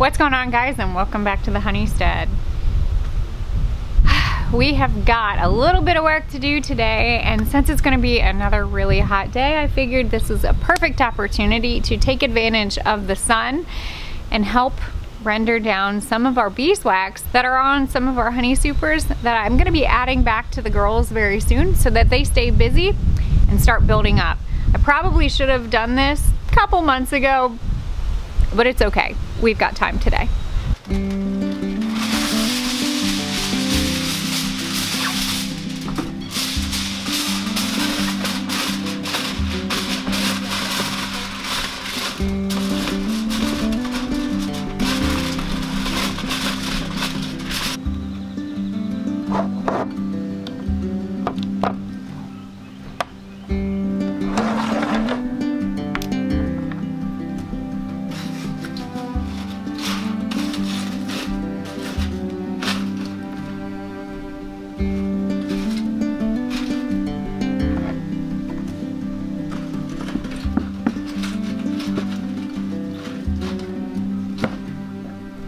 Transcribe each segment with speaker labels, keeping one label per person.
Speaker 1: What's going on guys and welcome back to the Honeystead. We have got a little bit of work to do today and since it's going to be another really hot day I figured this is a perfect opportunity to take advantage of the sun and help render down some of our beeswax that are on some of our honey supers that I'm going to be adding back to the girls very soon so that they stay busy and start building up. I probably should have done this a couple months ago but it's okay. We've got time today.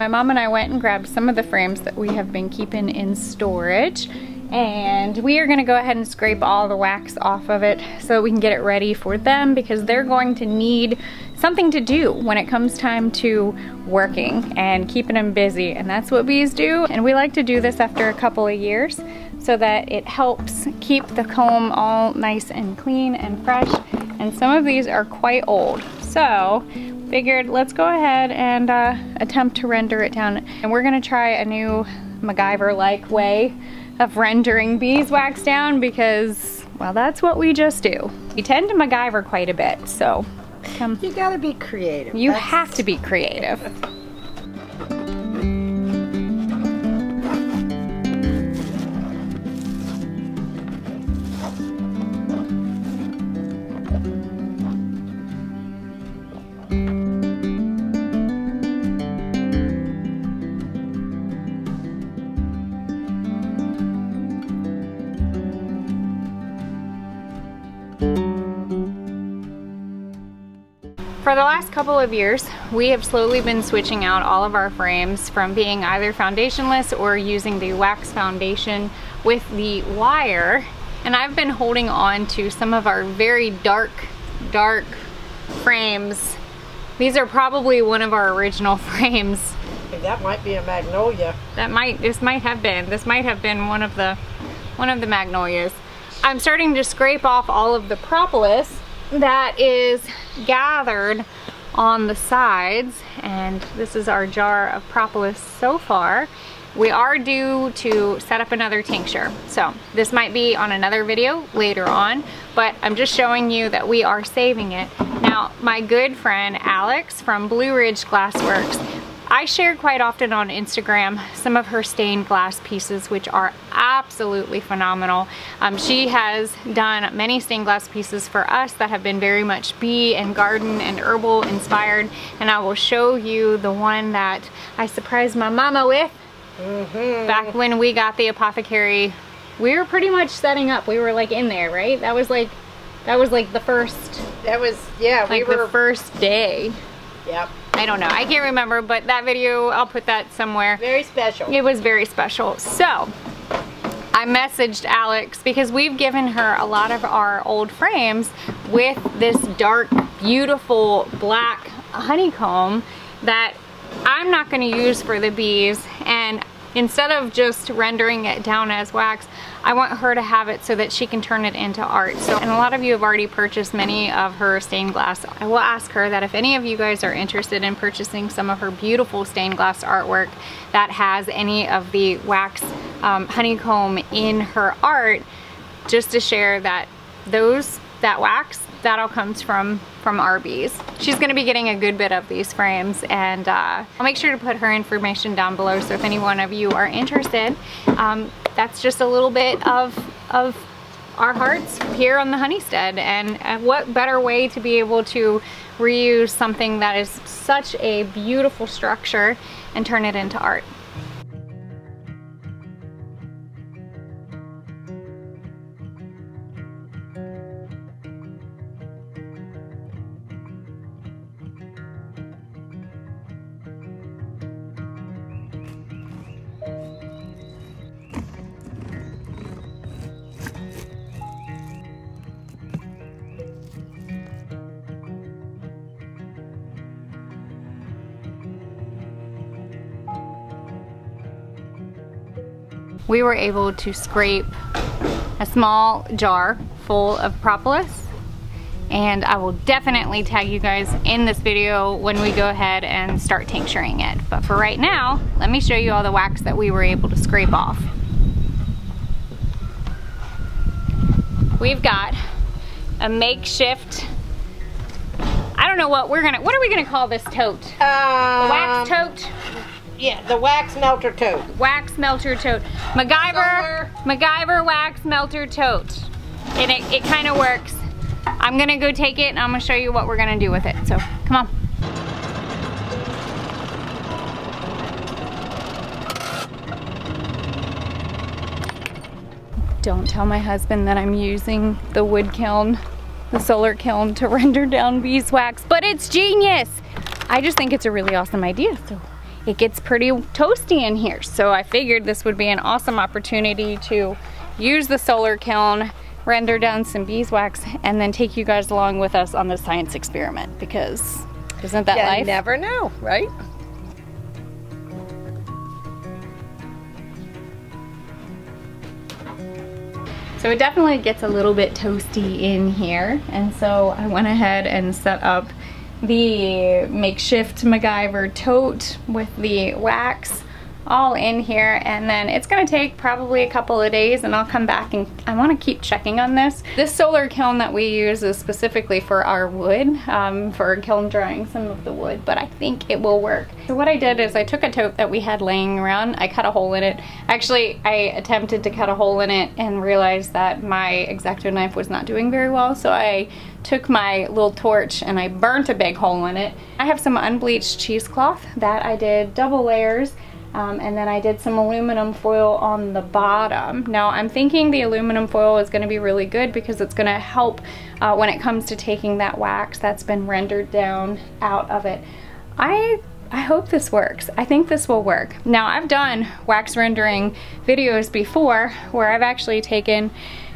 Speaker 1: My mom and I went and grabbed some of the frames that we have been keeping in storage and we are gonna go ahead and scrape all the wax off of it so we can get it ready for them because they're going to need something to do when it comes time to working and keeping them busy and that's what bees do and we like to do this after a couple of years so that it helps keep the comb all nice and clean and fresh and some of these are quite old. So figured let's go ahead and uh, attempt to render it down. And we're gonna try a new MacGyver-like way of rendering beeswax down because, well, that's what we just do. We tend to MacGyver quite a bit, so come.
Speaker 2: You gotta be creative.
Speaker 1: You that's... have to be creative. For the last couple of years, we have slowly been switching out all of our frames from being either foundationless or using the wax foundation with the wire. And I've been holding on to some of our very dark, dark frames. These are probably one of our original frames.
Speaker 2: That might be a magnolia.
Speaker 1: That might, this might have been. This might have been one of the, one of the magnolias. I'm starting to scrape off all of the propolis that is gathered on the sides and this is our jar of propolis so far. We are due to set up another tincture so this might be on another video later on but I'm just showing you that we are saving it. Now my good friend Alex from Blue Ridge Glassworks I share quite often on Instagram some of her stained glass pieces which are absolutely phenomenal. Um, she has done many stained glass pieces for us that have been very much bee and garden and herbal inspired and I will show you the one that I surprised my mama with mm -hmm. back when we got the apothecary. We were pretty much setting up. We were like in there, right? That was like that was like the first
Speaker 2: that was yeah
Speaker 1: like we were the first day
Speaker 2: yep
Speaker 1: I don't know. I can't remember, but that video, I'll put that somewhere.
Speaker 2: Very special.
Speaker 1: It was very special. So, I messaged Alex because we've given her a lot of our old frames with this dark, beautiful black honeycomb that I'm not going to use for the bees and instead of just rendering it down as wax, I want her to have it so that she can turn it into art. So, and a lot of you have already purchased many of her stained glass. I will ask her that if any of you guys are interested in purchasing some of her beautiful stained glass artwork that has any of the wax um, honeycomb in her art, just to share that those, that wax, that all comes from from our bees. She's gonna be getting a good bit of these frames and uh, I'll make sure to put her information down below so if any one of you are interested, um, that's just a little bit of, of our hearts here on the Honeystead and uh, what better way to be able to reuse something that is such a beautiful structure and turn it into art. We were able to scrape a small jar full of propolis and I will definitely tag you guys in this video when we go ahead and start tincturing it. But for right now, let me show you all the wax that we were able to scrape off. We've got a makeshift, I don't know what we're gonna, what are we gonna call this tote?
Speaker 2: Um,
Speaker 1: wax tote?
Speaker 2: Yeah, the wax melter tote.
Speaker 1: Wax melter tote. MacGyver, MacGyver wax melter tote. And it, it kind of works. I'm gonna go take it and I'm gonna show you what we're gonna do with it. So come on. Don't tell my husband that I'm using the wood kiln, the solar kiln to render down beeswax, but it's genius. I just think it's a really awesome idea. So it gets pretty toasty in here. So I figured this would be an awesome opportunity to use the solar kiln render down some beeswax, and then take you guys along with us on the science experiment because isn't that
Speaker 2: you
Speaker 1: life?
Speaker 2: You never know, right?
Speaker 1: So it definitely gets a little bit toasty in here. And so I went ahead and set up the makeshift MacGyver tote with the wax all in here and then it's gonna take probably a couple of days and I'll come back and I want to keep checking on this. This solar kiln that we use is specifically for our wood, um, for kiln drying some of the wood, but I think it will work. So what I did is I took a tote that we had laying around, I cut a hole in it. Actually, I attempted to cut a hole in it and realized that my X-Acto knife was not doing very well, so I took my little torch and I burnt a big hole in it. I have some unbleached cheesecloth that I did double layers um, and then I did some aluminum foil on the bottom. Now I'm thinking the aluminum foil is gonna be really good because it's gonna help uh, when it comes to taking that wax that's been rendered down out of it. I I hope this works. I think this will work. Now I've done wax rendering videos before where I've actually taken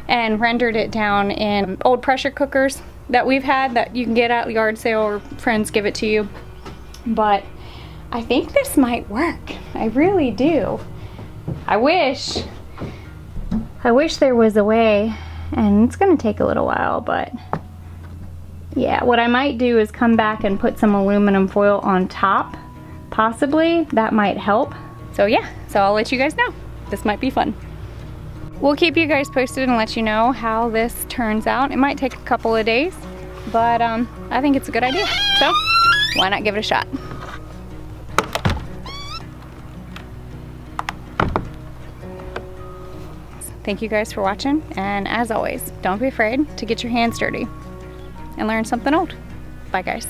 Speaker 1: and rendered it down in old pressure cookers that we've had that you can get at the yard sale or friends give it to you. But I think this might work. I really do. I wish, I wish there was a way, and it's gonna take a little while, but yeah, what I might do is come back and put some aluminum foil on top, possibly. That might help. So yeah, so I'll let you guys know. This might be fun. We'll keep you guys posted and let you know how this turns out. It might take a couple of days, but um, I think it's a good idea. So why not give it a shot? Thank you guys for watching, and as always, don't be afraid to get your hands dirty and learn something old. Bye guys.